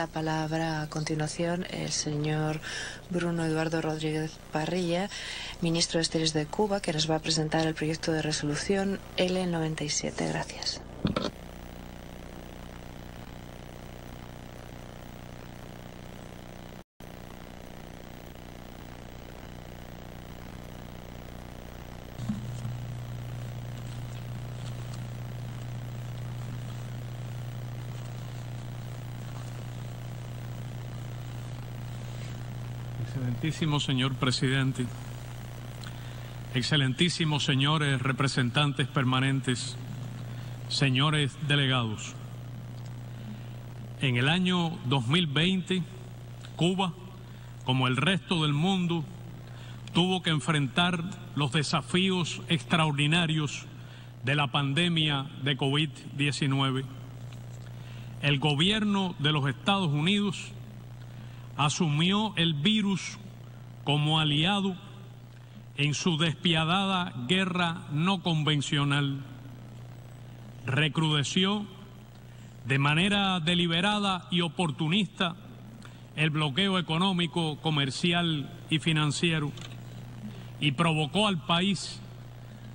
La palabra a continuación el señor Bruno Eduardo Rodríguez Parrilla, ministro de Exteriores de Cuba, que nos va a presentar el proyecto de resolución L97. Gracias. Excelentísimo señor presidente, excelentísimos señores representantes permanentes, señores delegados. En el año 2020, Cuba, como el resto del mundo, tuvo que enfrentar los desafíos extraordinarios de la pandemia de COVID-19. El gobierno de los Estados Unidos asumió el virus como aliado en su despiadada guerra no convencional. Recrudeció de manera deliberada y oportunista el bloqueo económico, comercial y financiero y provocó al país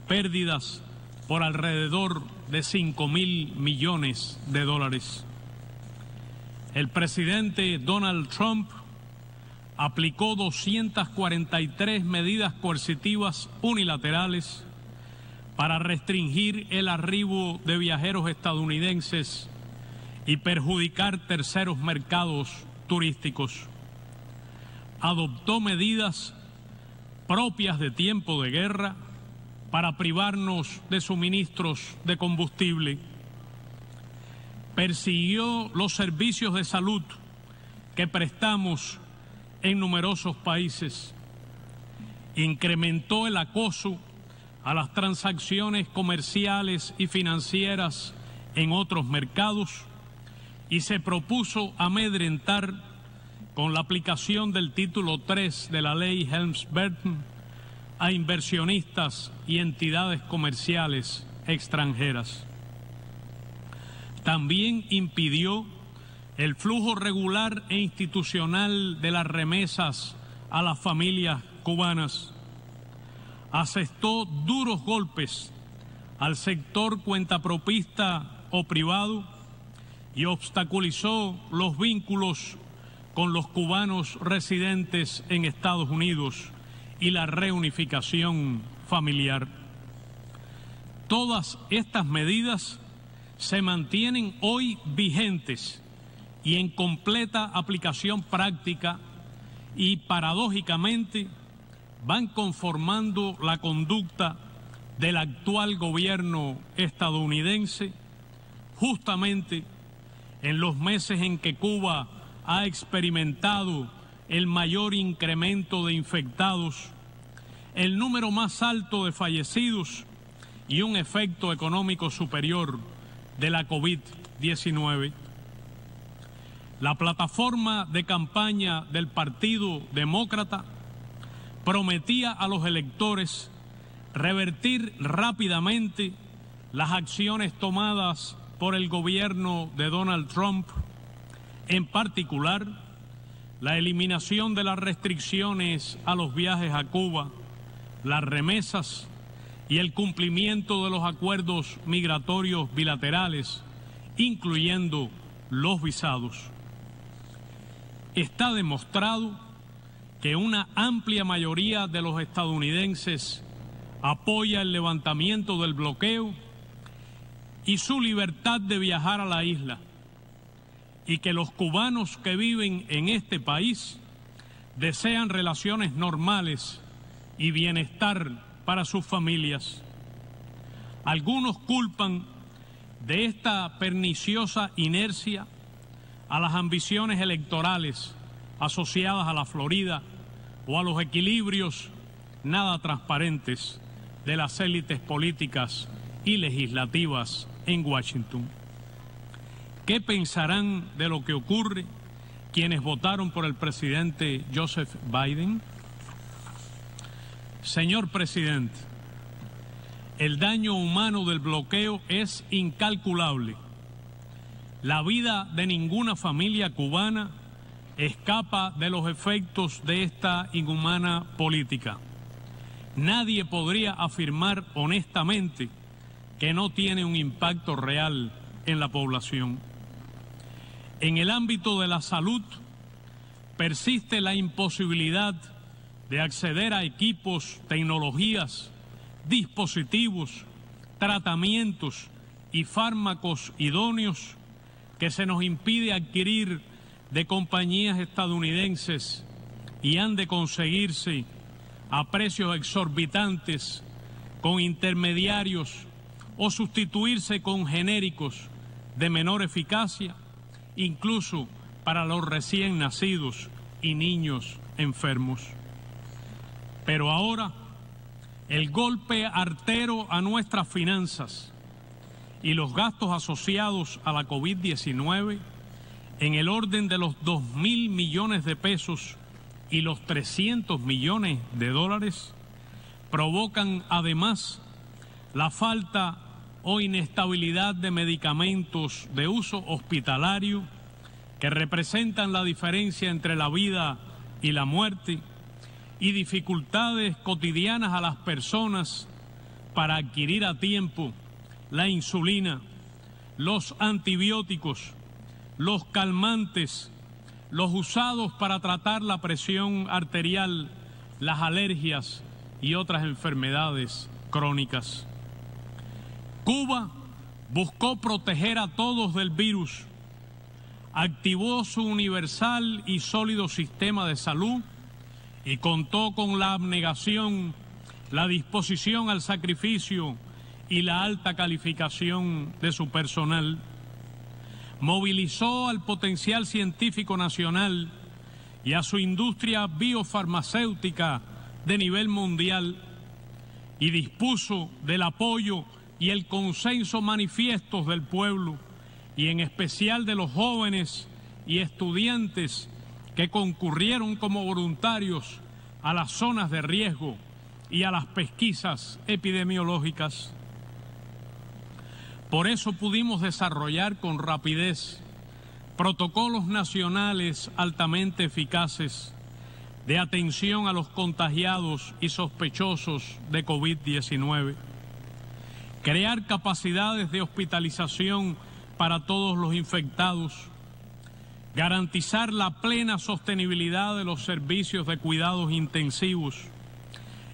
pérdidas por alrededor de 5 mil millones de dólares. El presidente Donald Trump aplicó 243 medidas coercitivas unilaterales para restringir el arribo de viajeros estadounidenses y perjudicar terceros mercados turísticos. Adoptó medidas propias de tiempo de guerra para privarnos de suministros de combustible persiguió los servicios de salud que prestamos en numerosos países, incrementó el acoso a las transacciones comerciales y financieras en otros mercados y se propuso amedrentar con la aplicación del título 3 de la ley Helms-Burton a inversionistas y entidades comerciales extranjeras. También impidió el flujo regular e institucional de las remesas a las familias cubanas. Asestó duros golpes al sector cuentapropista o privado y obstaculizó los vínculos con los cubanos residentes en Estados Unidos y la reunificación familiar. Todas estas medidas se mantienen hoy vigentes y en completa aplicación práctica y paradójicamente van conformando la conducta del actual gobierno estadounidense justamente en los meses en que Cuba ha experimentado el mayor incremento de infectados, el número más alto de fallecidos y un efecto económico superior de la COVID-19. La plataforma de campaña del Partido Demócrata prometía a los electores revertir rápidamente las acciones tomadas por el gobierno de Donald Trump, en particular la eliminación de las restricciones a los viajes a Cuba, las remesas, y el cumplimiento de los acuerdos migratorios bilaterales, incluyendo los visados. Está demostrado que una amplia mayoría de los estadounidenses apoya el levantamiento del bloqueo y su libertad de viajar a la isla, y que los cubanos que viven en este país desean relaciones normales y bienestar para sus familias. Algunos culpan de esta perniciosa inercia a las ambiciones electorales asociadas a la Florida o a los equilibrios nada transparentes de las élites políticas y legislativas en Washington. ¿Qué pensarán de lo que ocurre quienes votaron por el presidente Joseph Biden? Señor presidente, el daño humano del bloqueo es incalculable. La vida de ninguna familia cubana escapa de los efectos de esta inhumana política. Nadie podría afirmar honestamente que no tiene un impacto real en la población. En el ámbito de la salud persiste la imposibilidad de acceder a equipos, tecnologías, dispositivos, tratamientos y fármacos idóneos que se nos impide adquirir de compañías estadounidenses y han de conseguirse a precios exorbitantes con intermediarios o sustituirse con genéricos de menor eficacia, incluso para los recién nacidos y niños enfermos. Pero ahora, el golpe artero a nuestras finanzas y los gastos asociados a la COVID-19 en el orden de los 2 mil millones de pesos y los 300 millones de dólares provocan además la falta o inestabilidad de medicamentos de uso hospitalario que representan la diferencia entre la vida y la muerte y dificultades cotidianas a las personas para adquirir a tiempo la insulina, los antibióticos, los calmantes, los usados para tratar la presión arterial, las alergias y otras enfermedades crónicas. Cuba buscó proteger a todos del virus, activó su universal y sólido sistema de salud y contó con la abnegación, la disposición al sacrificio y la alta calificación de su personal movilizó al potencial científico nacional y a su industria biofarmacéutica de nivel mundial y dispuso del apoyo y el consenso manifiestos del pueblo y en especial de los jóvenes y estudiantes que concurrieron como voluntarios a las zonas de riesgo y a las pesquisas epidemiológicas. Por eso pudimos desarrollar con rapidez protocolos nacionales altamente eficaces de atención a los contagiados y sospechosos de COVID-19, crear capacidades de hospitalización para todos los infectados, garantizar la plena sostenibilidad de los servicios de cuidados intensivos,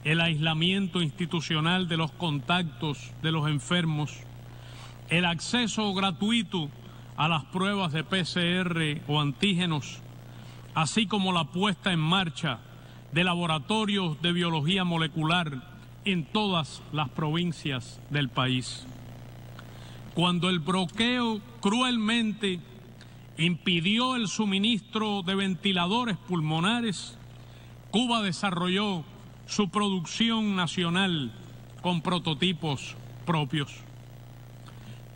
el aislamiento institucional de los contactos de los enfermos, el acceso gratuito a las pruebas de PCR o antígenos, así como la puesta en marcha de laboratorios de biología molecular en todas las provincias del país. Cuando el bloqueo cruelmente impidió el suministro de ventiladores pulmonares, Cuba desarrolló su producción nacional con prototipos propios.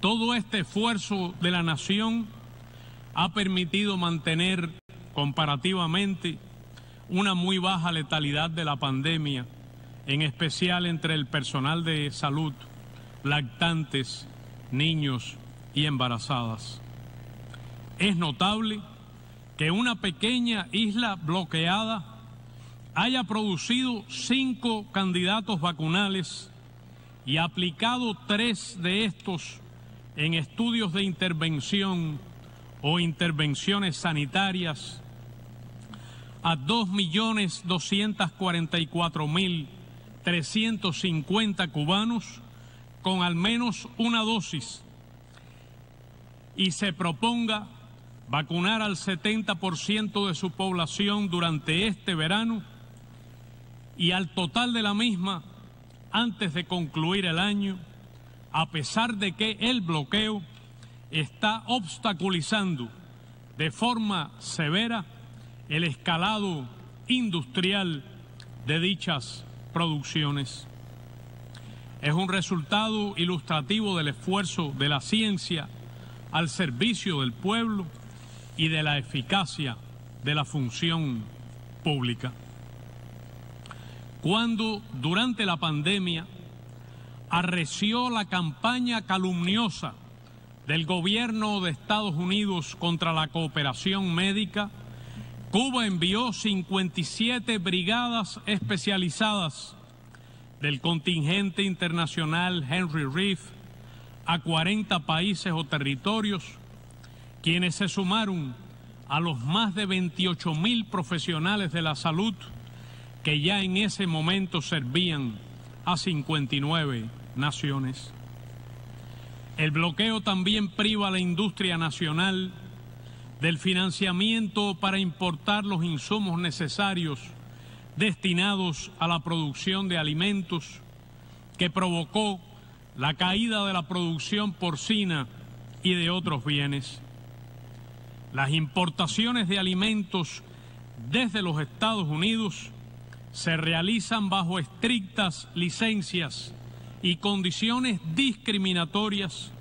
Todo este esfuerzo de la nación ha permitido mantener comparativamente una muy baja letalidad de la pandemia, en especial entre el personal de salud, lactantes, niños y embarazadas. Es notable que una pequeña isla bloqueada haya producido cinco candidatos vacunales y aplicado tres de estos en estudios de intervención o intervenciones sanitarias a 2.244.350 cubanos con al menos una dosis y se proponga vacunar al 70% de su población durante este verano y al total de la misma antes de concluir el año a pesar de que el bloqueo está obstaculizando de forma severa el escalado industrial de dichas producciones. Es un resultado ilustrativo del esfuerzo de la ciencia al servicio del pueblo y de la eficacia de la función pública. Cuando durante la pandemia arreció la campaña calumniosa del gobierno de Estados Unidos contra la cooperación médica, Cuba envió 57 brigadas especializadas del contingente internacional Henry Reef a 40 países o territorios, quienes se sumaron a los más de 28 mil profesionales de la salud que ya en ese momento servían a 59 naciones. El bloqueo también priva a la industria nacional del financiamiento para importar los insumos necesarios destinados a la producción de alimentos que provocó la caída de la producción porcina y de otros bienes. Las importaciones de alimentos desde los Estados Unidos se realizan bajo estrictas licencias y condiciones discriminatorias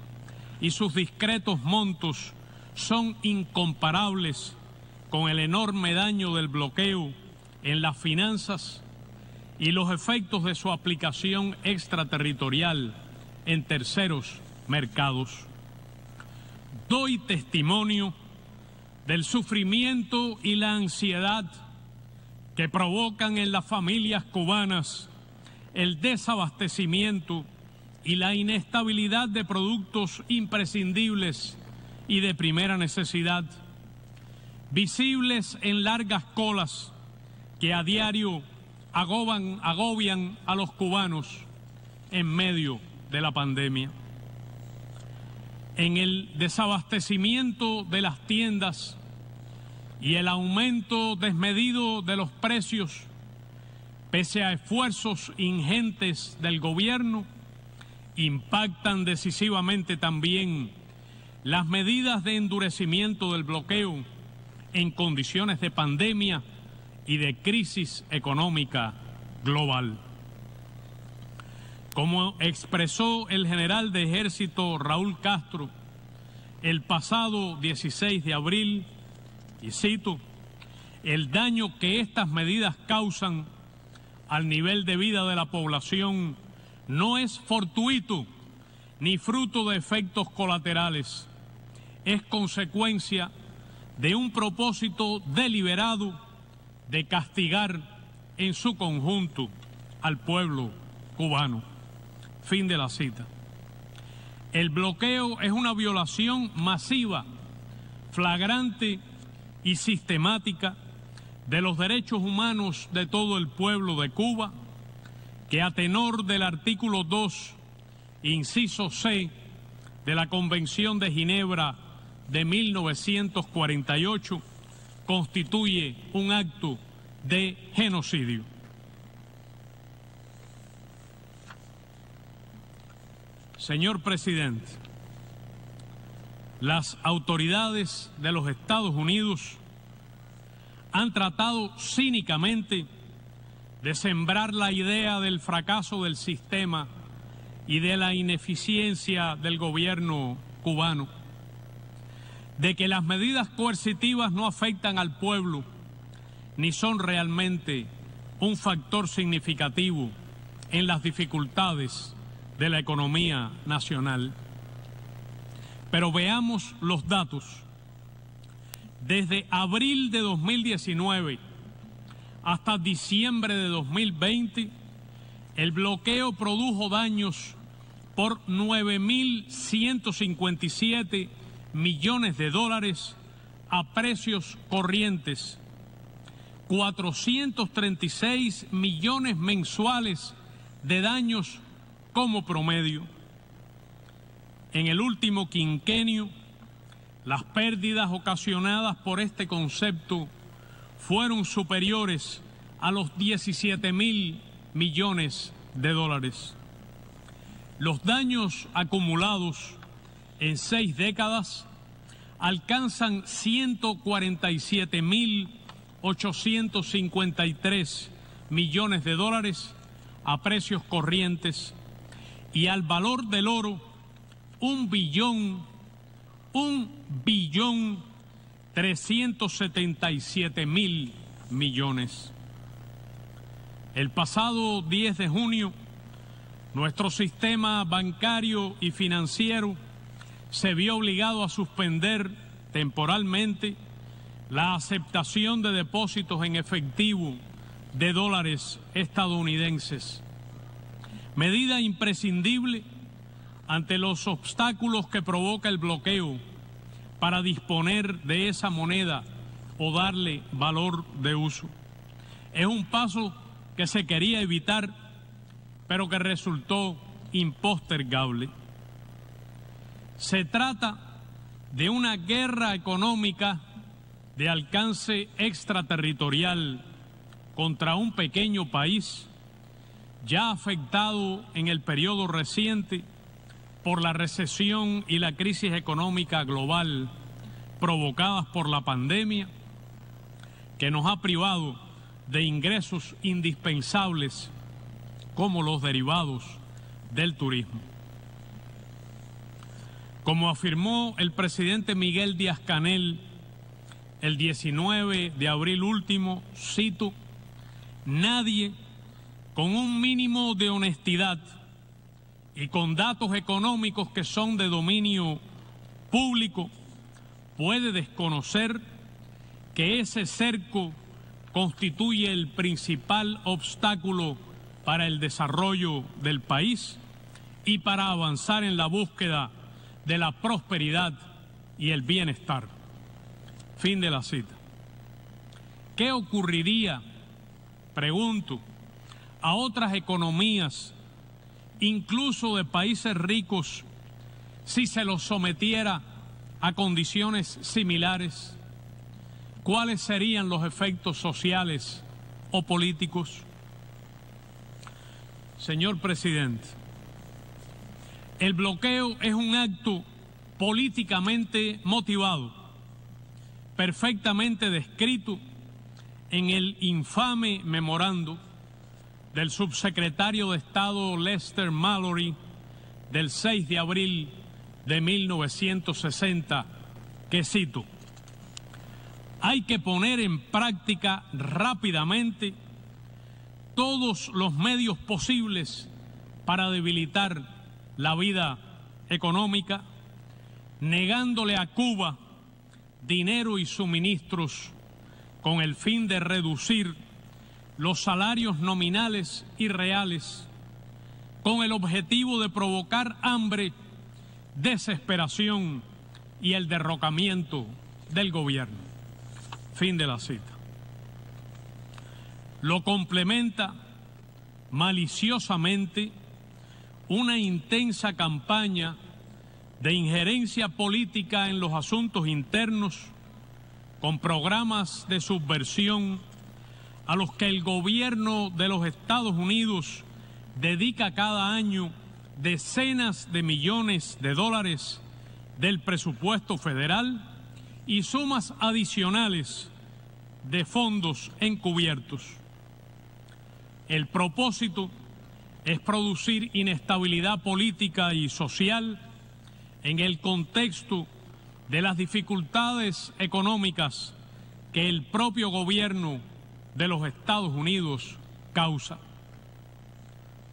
y sus discretos montos son incomparables con el enorme daño del bloqueo en las finanzas y los efectos de su aplicación extraterritorial en terceros mercados. Doy testimonio del sufrimiento y la ansiedad que provocan en las familias cubanas el desabastecimiento y la inestabilidad de productos imprescindibles y de primera necesidad, visibles en largas colas que a diario agoban, agobian a los cubanos en medio de la pandemia. En el desabastecimiento de las tiendas y el aumento desmedido de los precios, pese a esfuerzos ingentes del gobierno, impactan decisivamente también las medidas de endurecimiento del bloqueo en condiciones de pandemia y de crisis económica global. Como expresó el general de ejército Raúl Castro el pasado 16 de abril, y cito, el daño que estas medidas causan al nivel de vida de la población no es fortuito ni fruto de efectos colaterales, es consecuencia de un propósito deliberado de castigar en su conjunto al pueblo cubano. Fin de la cita. El bloqueo es una violación masiva, flagrante y sistemática de los derechos humanos de todo el pueblo de Cuba, que a tenor del artículo 2, inciso C, de la Convención de Ginebra de 1948, constituye un acto de genocidio. Señor presidente, las autoridades de los Estados Unidos han tratado cínicamente de sembrar la idea del fracaso del sistema y de la ineficiencia del gobierno cubano, de que las medidas coercitivas no afectan al pueblo ni son realmente un factor significativo en las dificultades de la economía nacional. Pero veamos los datos. Desde abril de 2019 hasta diciembre de 2020, el bloqueo produjo daños por 9.157 millones de dólares a precios corrientes, 436 millones mensuales de daños como promedio. En el último quinquenio, las pérdidas ocasionadas por este concepto fueron superiores a los 17 mil millones de dólares. Los daños acumulados en seis décadas alcanzan 147 mil 853 millones de dólares a precios corrientes y al valor del oro un billón, un billón 377 mil millones. El pasado 10 de junio, nuestro sistema bancario y financiero se vio obligado a suspender temporalmente la aceptación de depósitos en efectivo de dólares estadounidenses. Medida imprescindible ante los obstáculos que provoca el bloqueo para disponer de esa moneda o darle valor de uso. Es un paso que se quería evitar, pero que resultó impostergable. Se trata de una guerra económica de alcance extraterritorial contra un pequeño país ya afectado en el periodo reciente por la recesión y la crisis económica global provocadas por la pandemia, que nos ha privado de ingresos indispensables como los derivados del turismo. Como afirmó el presidente Miguel Díaz Canel el 19 de abril último, cito, nadie con un mínimo de honestidad y con datos económicos que son de dominio público puede desconocer que ese cerco constituye el principal obstáculo para el desarrollo del país y para avanzar en la búsqueda de la prosperidad y el bienestar. Fin de la cita. ¿Qué ocurriría, pregunto, a otras economías, incluso de países ricos, si se los sometiera a condiciones similares? ¿Cuáles serían los efectos sociales o políticos? Señor presidente, el bloqueo es un acto políticamente motivado, perfectamente descrito en el infame memorando del subsecretario de Estado Lester Mallory del 6 de abril de 1960, que cito, hay que poner en práctica rápidamente todos los medios posibles para debilitar la vida económica, negándole a Cuba dinero y suministros con el fin de reducir los salarios nominales y reales, con el objetivo de provocar hambre, desesperación y el derrocamiento del gobierno. Fin de la cita. Lo complementa maliciosamente una intensa campaña de injerencia política en los asuntos internos con programas de subversión a los que el gobierno de los Estados Unidos dedica cada año decenas de millones de dólares del presupuesto federal y sumas adicionales de fondos encubiertos. El propósito es producir inestabilidad política y social en el contexto de las dificultades económicas que el propio gobierno de los Estados Unidos causa.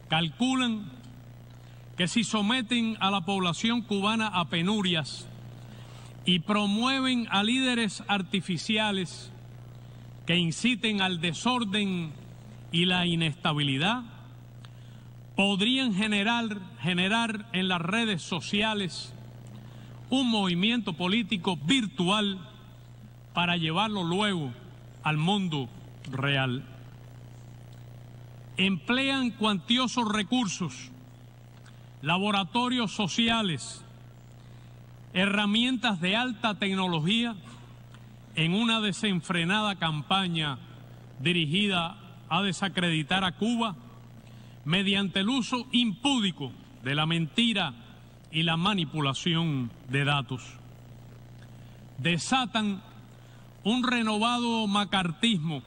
Calculan que si someten a la población cubana a penurias y promueven a líderes artificiales que inciten al desorden y la inestabilidad, podrían generar, generar en las redes sociales un movimiento político virtual para llevarlo luego al mundo real. Emplean cuantiosos recursos, laboratorios sociales, herramientas de alta tecnología en una desenfrenada campaña dirigida a desacreditar a Cuba mediante el uso impúdico de la mentira y la manipulación de datos. Desatan un renovado macartismo,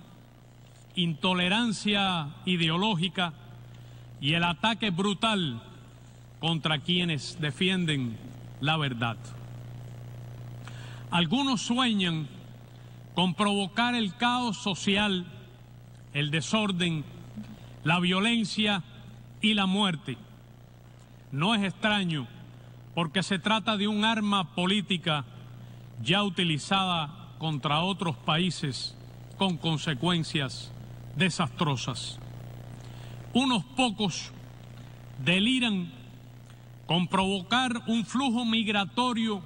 intolerancia ideológica y el ataque brutal contra quienes defienden la verdad. Algunos sueñan con provocar el caos social, el desorden la violencia y la muerte. No es extraño porque se trata de un arma política ya utilizada contra otros países con consecuencias desastrosas. Unos pocos deliran con provocar un flujo migratorio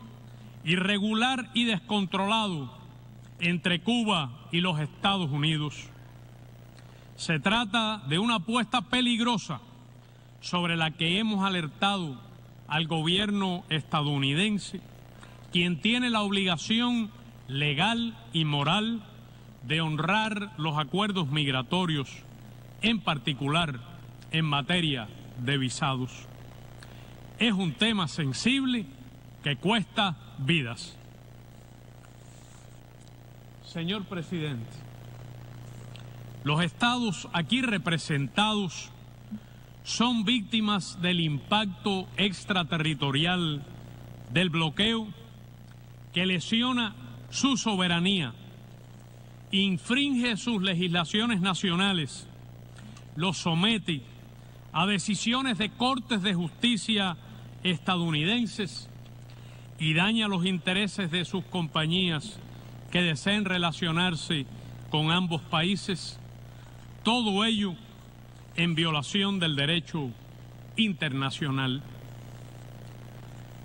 irregular y descontrolado entre Cuba y los Estados Unidos. Se trata de una apuesta peligrosa sobre la que hemos alertado al gobierno estadounidense, quien tiene la obligación legal y moral de honrar los acuerdos migratorios, en particular en materia de visados. Es un tema sensible que cuesta vidas. Señor presidente, los estados aquí representados son víctimas del impacto extraterritorial del bloqueo que lesiona su soberanía, infringe sus legislaciones nacionales, los somete a decisiones de cortes de justicia estadounidenses y daña los intereses de sus compañías que deseen relacionarse con ambos países, todo ello en violación del derecho internacional.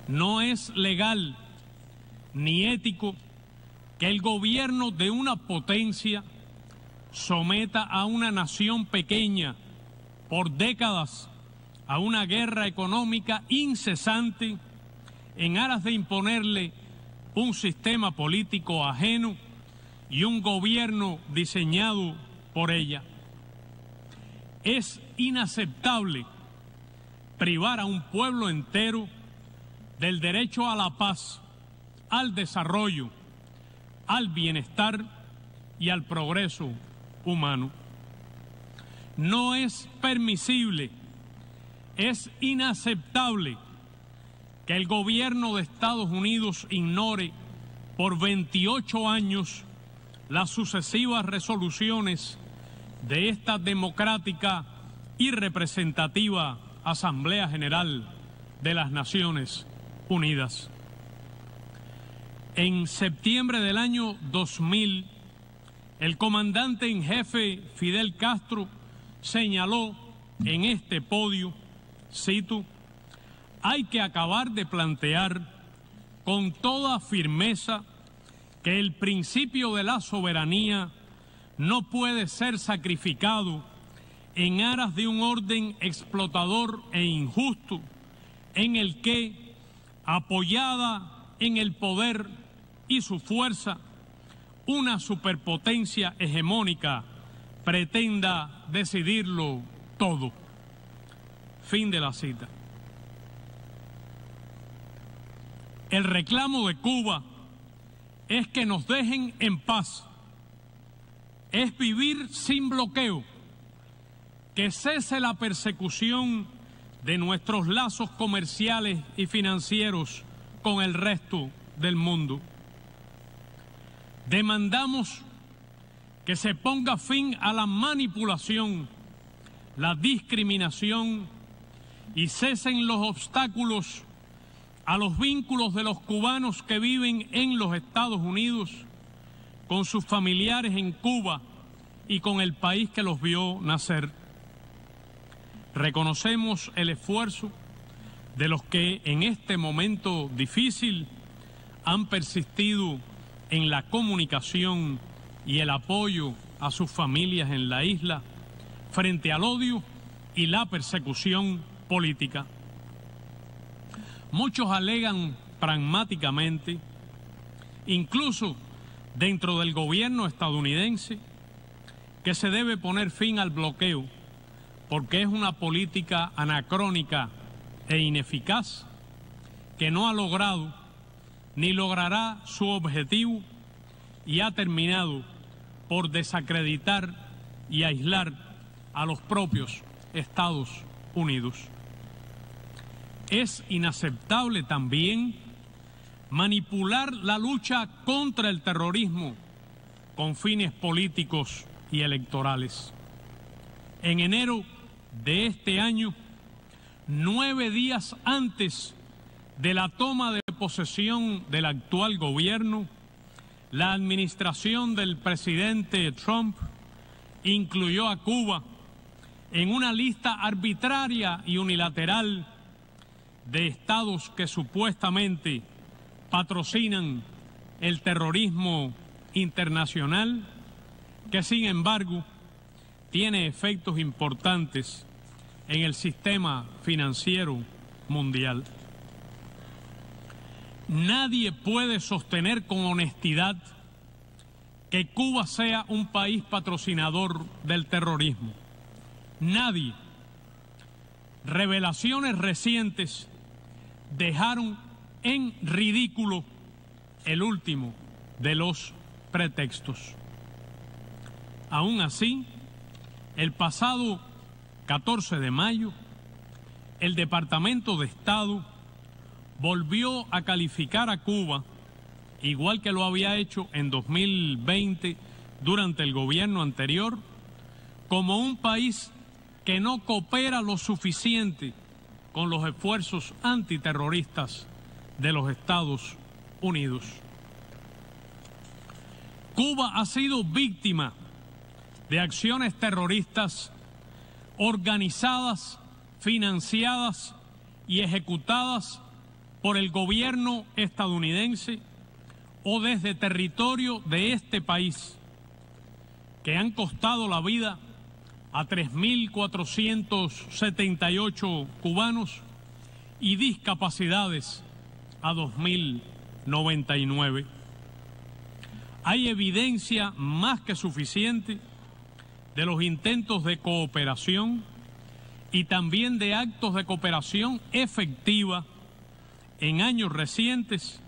No es legal ni ético el gobierno de una potencia someta a una nación pequeña por décadas a una guerra económica incesante en aras de imponerle un sistema político ajeno y un gobierno diseñado por ella. Es inaceptable privar a un pueblo entero del derecho a la paz, al desarrollo, al bienestar y al progreso humano. No es permisible, es inaceptable que el gobierno de Estados Unidos ignore por 28 años las sucesivas resoluciones de esta democrática y representativa Asamblea General de las Naciones Unidas. En septiembre del año 2000, el comandante en jefe Fidel Castro señaló en este podio, hay que acabar de plantear con toda firmeza que el principio de la soberanía no puede ser sacrificado en aras de un orden explotador e injusto en el que, apoyada en el poder y su fuerza, una superpotencia hegemónica pretenda decidirlo todo. Fin de la cita. El reclamo de Cuba es que nos dejen en paz, es vivir sin bloqueo, que cese la persecución de nuestros lazos comerciales y financieros con el resto del mundo. Demandamos que se ponga fin a la manipulación, la discriminación y cesen los obstáculos a los vínculos de los cubanos que viven en los Estados Unidos con sus familiares en Cuba y con el país que los vio nacer. Reconocemos el esfuerzo de los que en este momento difícil han persistido en la comunicación y el apoyo a sus familias en la isla frente al odio y la persecución política. Muchos alegan pragmáticamente, incluso dentro del gobierno estadounidense, que se debe poner fin al bloqueo porque es una política anacrónica e ineficaz que no ha logrado ni logrará su objetivo y ha terminado por desacreditar y aislar a los propios Estados Unidos. Es inaceptable también manipular la lucha contra el terrorismo con fines políticos y electorales. En enero de este año, nueve días antes de la toma de posesión del actual gobierno, la administración del presidente Trump incluyó a Cuba en una lista arbitraria y unilateral de estados que supuestamente patrocinan el terrorismo internacional, que sin embargo tiene efectos importantes en el sistema financiero mundial. Nadie puede sostener con honestidad que Cuba sea un país patrocinador del terrorismo. Nadie. Revelaciones recientes dejaron en ridículo el último de los pretextos. Aún así, el pasado 14 de mayo, el Departamento de Estado volvió a calificar a Cuba, igual que lo había hecho en 2020 durante el gobierno anterior, como un país que no coopera lo suficiente con los esfuerzos antiterroristas de los Estados Unidos. Cuba ha sido víctima de acciones terroristas organizadas, financiadas y ejecutadas por el gobierno estadounidense o desde territorio de este país, que han costado la vida a 3.478 cubanos y discapacidades a 2.099. Hay evidencia más que suficiente de los intentos de cooperación y también de actos de cooperación efectiva en años recientes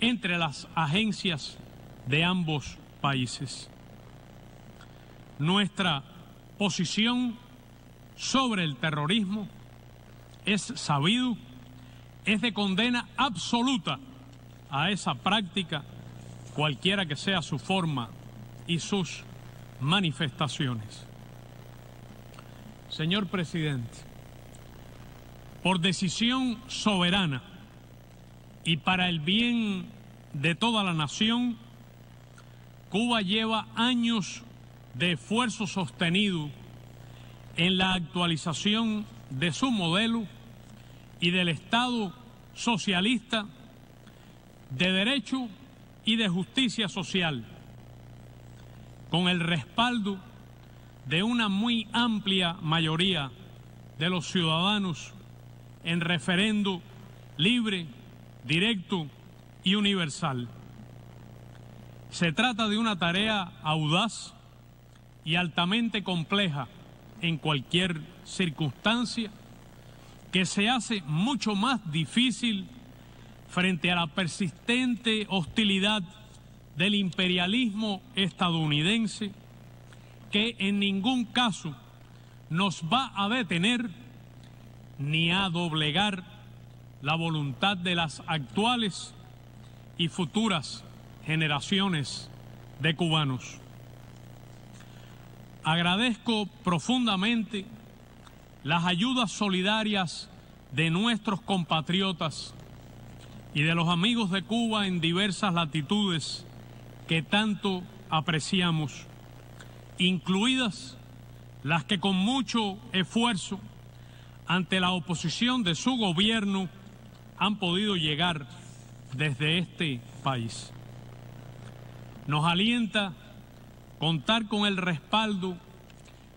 entre las agencias de ambos países. Nuestra posición sobre el terrorismo es sabido, es de condena absoluta a esa práctica, cualquiera que sea su forma y sus manifestaciones. Señor presidente, por decisión soberana y para el bien de toda la nación, Cuba lleva años de esfuerzo sostenido en la actualización de su modelo y del Estado socialista de derecho y de justicia social con el respaldo de una muy amplia mayoría de los ciudadanos en referendo libre, directo y universal. Se trata de una tarea audaz y altamente compleja en cualquier circunstancia que se hace mucho más difícil frente a la persistente hostilidad del imperialismo estadounidense que en ningún caso nos va a detener ni a doblegar la voluntad de las actuales y futuras generaciones de cubanos. Agradezco profundamente las ayudas solidarias de nuestros compatriotas y de los amigos de Cuba en diversas latitudes que tanto apreciamos, incluidas las que con mucho esfuerzo ante la oposición de su gobierno han podido llegar desde este país. Nos alienta contar con el respaldo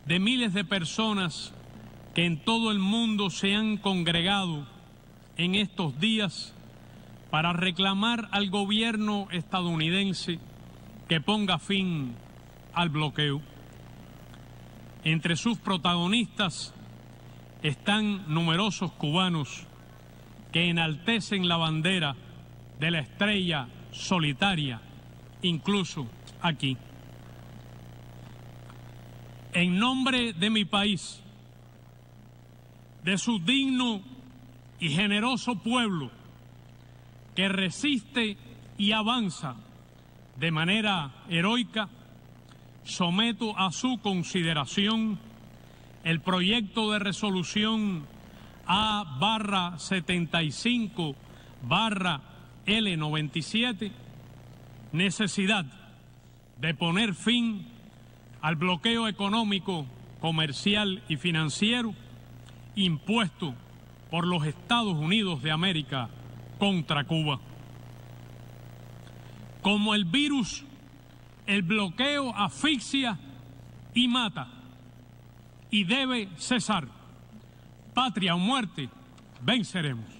de miles de personas que en todo el mundo se han congregado en estos días para reclamar al gobierno estadounidense que ponga fin al bloqueo. Entre sus protagonistas están numerosos cubanos que enaltecen la bandera de la estrella solitaria, incluso aquí. En nombre de mi país, de su digno y generoso pueblo que resiste y avanza de manera heroica, someto a su consideración el proyecto de resolución A barra 75 barra L97, necesidad de poner fin al bloqueo económico, comercial y financiero impuesto por los Estados Unidos de América contra Cuba. Como el virus, el bloqueo asfixia y mata y debe cesar. Patria o muerte, venceremos.